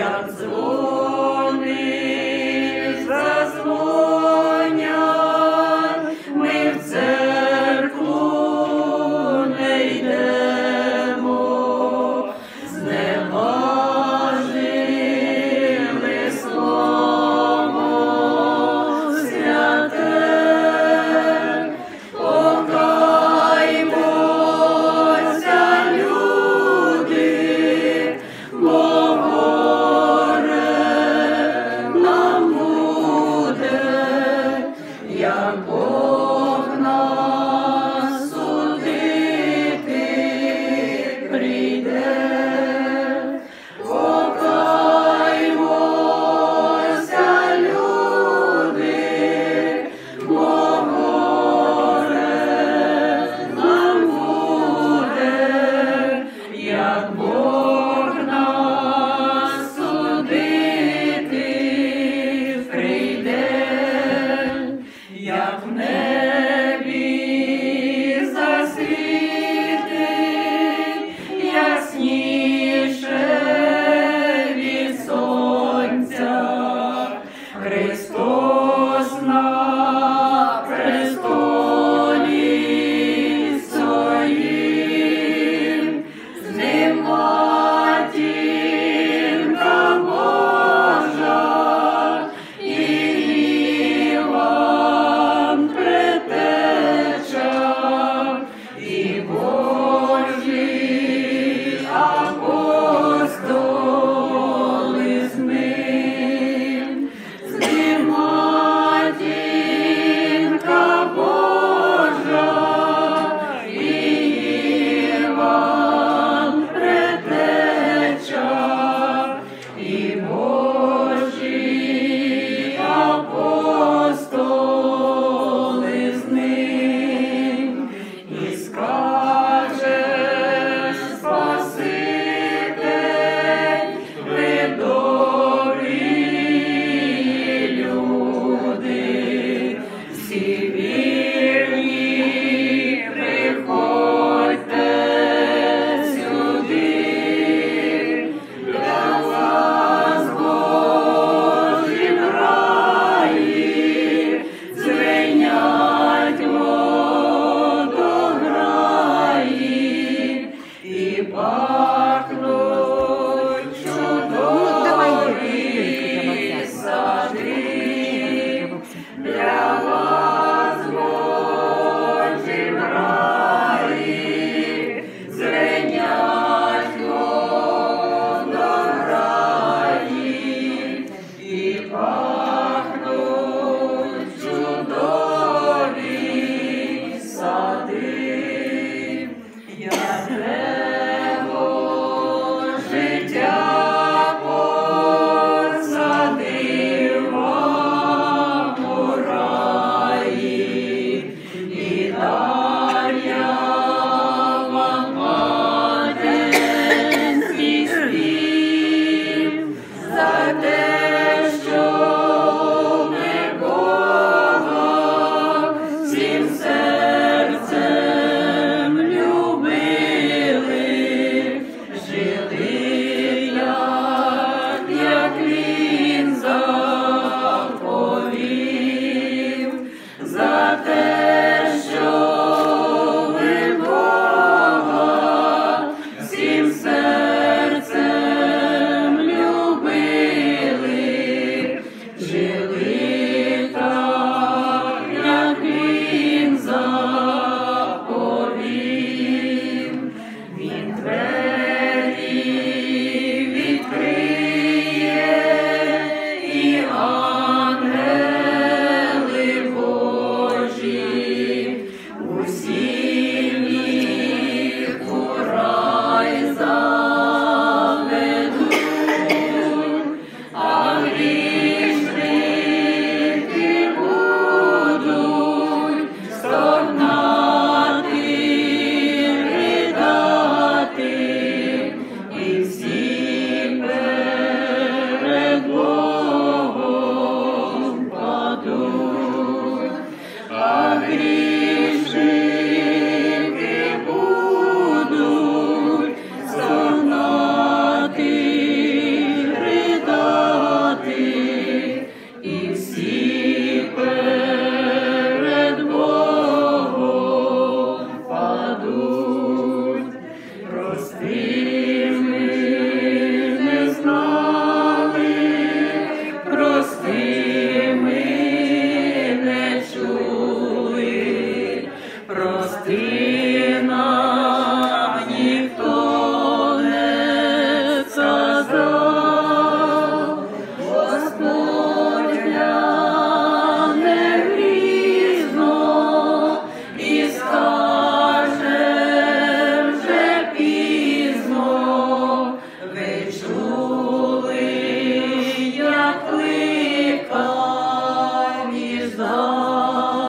Jahren sind.